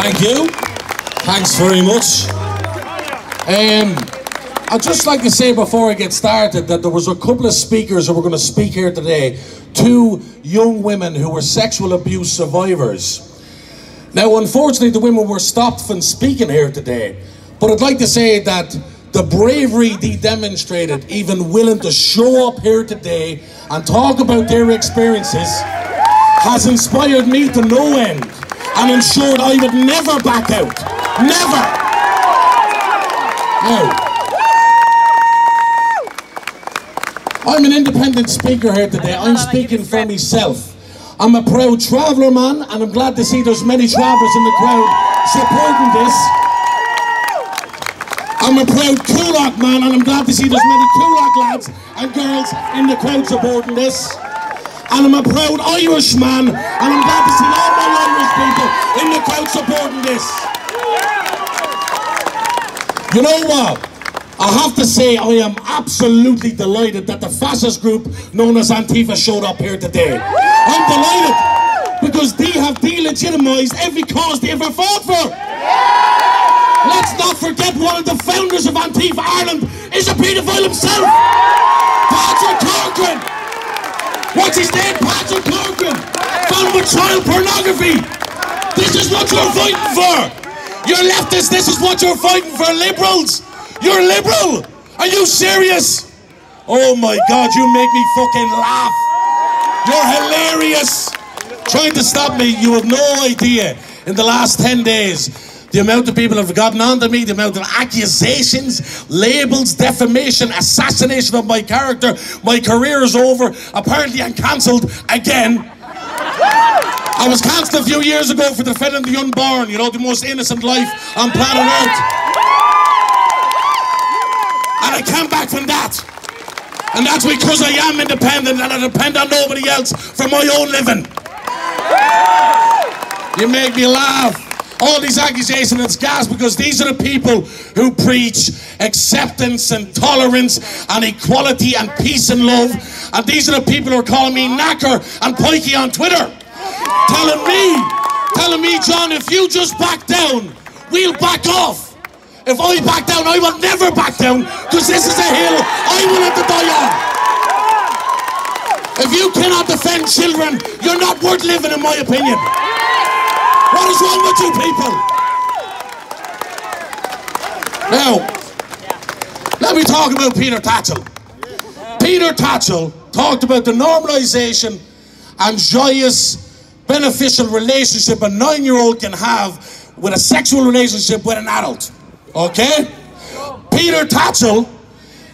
Thank you. Thanks very much. Um, I'd just like to say before I get started that there was a couple of speakers who were going to speak here today. Two young women who were sexual abuse survivors. Now, unfortunately, the women were stopped from speaking here today. But I'd like to say that the bravery they demonstrated, even willing to show up here today and talk about their experiences, has inspired me to no end and ensured I would never back out. Never! Now, I'm an independent speaker here today. I'm speaking for myself. I'm a proud traveller man, and I'm glad to see there's many travellers in the crowd supporting this. I'm a proud Coolock man, and I'm glad to see there's many Coolock lads and girls in the crowd supporting this. And I'm a proud Irishman, and I'm glad to see all my Irish people in the crowd supporting this. You know what? I have to say I am absolutely delighted that the fascist group known as Antifa showed up here today. I'm delighted because they have delegitimized every cause they ever fought for. Let's not forget one of the founders of Antifa Ireland is a paedophile himself. Patrick Corcoran. What's his name? Patrick Corcoran. Found with child pornography. This is what you're fighting for. You're leftists, this is what you're fighting for, liberals. You're liberal. Are you serious? Oh my God, you make me fucking laugh. You're hilarious. Trying to stop me, you have no idea. In the last 10 days, the amount of people have gotten onto me, the amount of accusations, labels, defamation, assassination of my character. My career is over. Apparently, I'm cancelled again. I was cancelled a few years ago for defending the unborn, you know, the most innocent life on planet Earth. And I came back from that. And that's because I am independent and I depend on nobody else for my own living. You make me laugh. All these accusations, it's gas because these are the people who preach acceptance and tolerance and equality and peace and love. And these are the people who are calling me knacker and pikey on Twitter. Telling me, telling me, John, if you just back down, we'll back off. If I back down, I will never back down because this is a hill I will have to die on. If you cannot defend children, you're not worth living, in my opinion. What is wrong with you people? Now, let me talk about Peter Tatchell. Peter Tatchell talked about the normalisation and joyous, beneficial relationship a nine year old can have with a sexual relationship with an adult. Okay? Peter Tatchell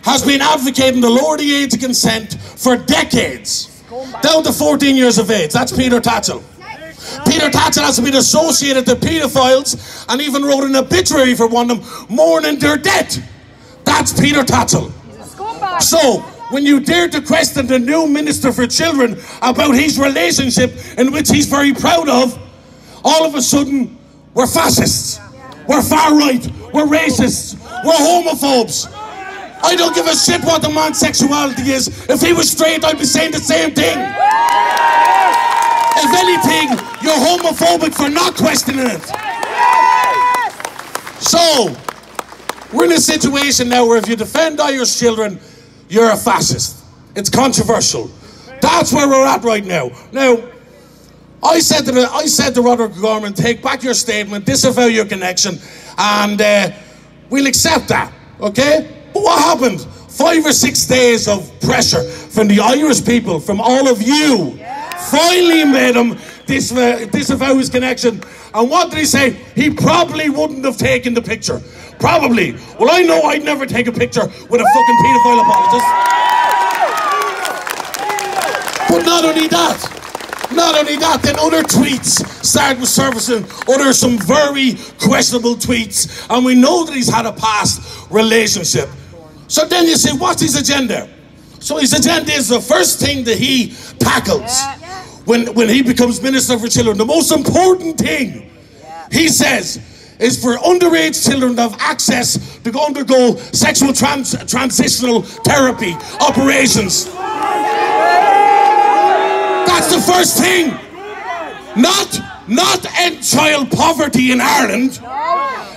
has been advocating to lower the age of consent for decades, down to 14 years of age. That's Peter Tatchell. Peter Tatchell has been associated to paedophiles and even wrote an obituary for one of them, mourning their death. That's Peter Tatchell. So, when you dare to question the new Minister for Children about his relationship, in which he's very proud of, all of a sudden, we're fascists. We're far right. We're racists. We're homophobes. I don't give a shit what the man's sexuality is. If he was straight, I'd be saying the same thing. If anything, you're homophobic for not questioning it. So, we're in a situation now where if you defend Irish children, you're a fascist. It's controversial. That's where we're at right now. Now, I said to the, I said to Roderick Gorman, take back your statement, disavow your connection, and uh, we'll accept that. Okay? But what happened? Five or six days of pressure from the Irish people, from all of you, finally made him disavow, disavow uh, his connection. And what did he say? He probably wouldn't have taken the picture. Probably. Well, I know I'd never take a picture with a fucking paedophile apologist. But not only that, not only that, then other tweets started with surfacing, other some very questionable tweets, and we know that he's had a past relationship. So then you say, what's his agenda? So his agenda is the first thing that he tackles when, when he becomes Minister for Children. The most important thing, he says, is for underage children to have access to undergo sexual trans- transitional therapy operations. That's the first thing. Not not end child poverty in Ireland,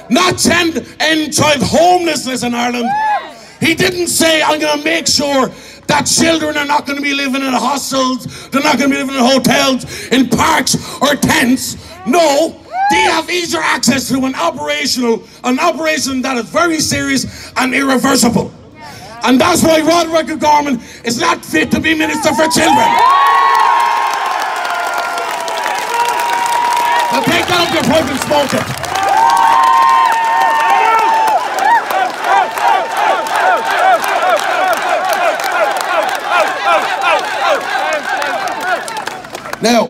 not end, end child homelessness in Ireland. He didn't say, I'm going to make sure that children are not going to be living in hostels, they're not going to be living in hotels, in parks or tents. No, they have easier access to an operational, an operation that is very serious and irreversible. And that's why Rod Roderick O'Gorman is not fit to be Minister for Children. Now take up your pipe and. Now,